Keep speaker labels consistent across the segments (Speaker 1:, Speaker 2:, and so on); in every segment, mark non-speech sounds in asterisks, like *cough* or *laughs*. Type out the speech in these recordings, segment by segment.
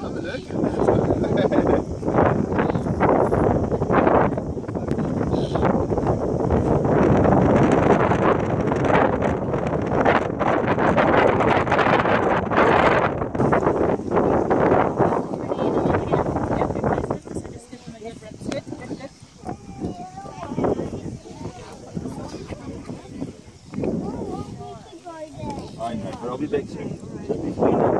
Speaker 1: Have a look.
Speaker 2: I know, but I'll be back soon.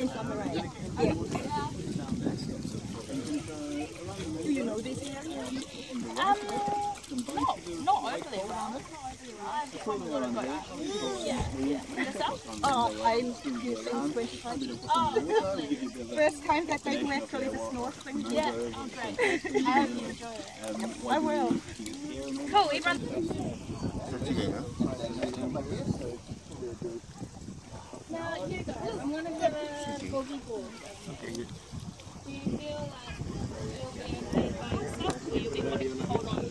Speaker 2: take you the room. Where do you guys live?
Speaker 3: Oh, I'm using 25. Oh, First time that I do actually the snorkeling. Yeah, oh great. I enjoy it. I will. Cool, everyone.
Speaker 4: Gonna give a boogie board. Do you feel like you'll be okay by yourself, or you'll be wanting to hold on?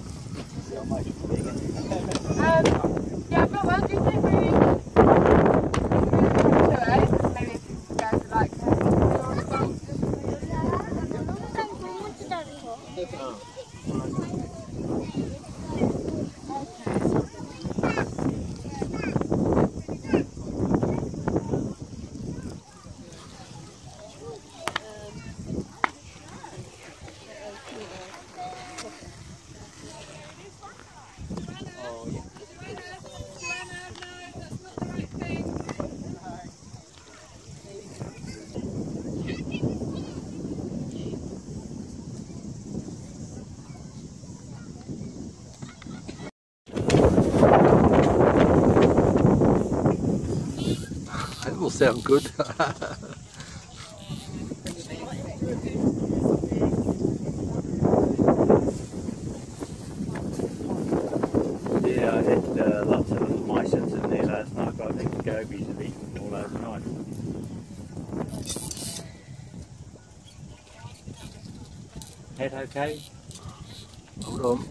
Speaker 1: Oh. Sound good. *laughs*
Speaker 2: Yeah, I had uh, lots of little mice in there last night, but I think the gobies have eaten them all overnight. Head okay?
Speaker 1: Hold on.